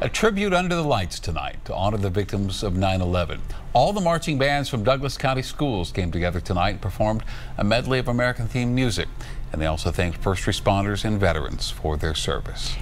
A tribute under the lights tonight to honor the victims of 9-11. All the marching bands from Douglas County schools came together tonight and performed a medley of American themed music. And they also thanked first responders and veterans for their service.